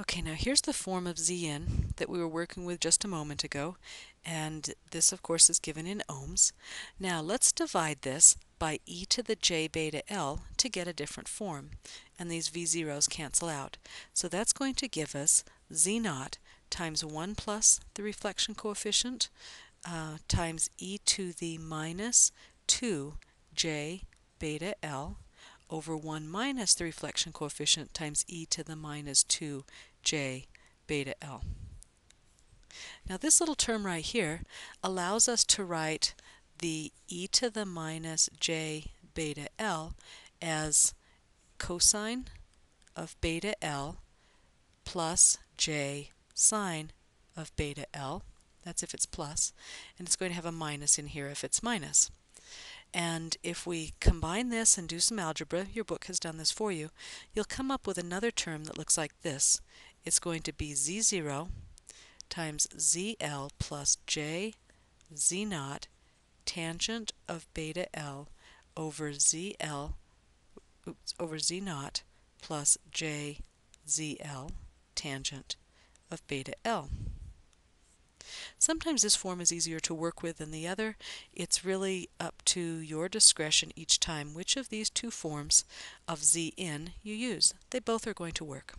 Okay, now here's the form of Zn that we were working with just a moment ago, and this of course is given in ohms. Now let's divide this by e to the j beta l to get a different form, and these v zeros cancel out. So that's going to give us z naught times 1 plus the reflection coefficient uh, times e to the minus 2 j beta l over 1 minus the reflection coefficient times e to the minus 2 j beta L. Now this little term right here allows us to write the e to the minus j beta L as cosine of beta L plus j sine of beta L. That's if it's plus, and it's going to have a minus in here if it's minus. And if we combine this and do some algebra, your book has done this for you, you'll come up with another term that looks like this. It's going to be z0 times zl plus j z naught tangent of beta l over zl oops, over z naught plus j zl tangent of beta l. Sometimes this form is easier to work with than the other. It's really up to your discretion each time which of these two forms of Zn you use. They both are going to work.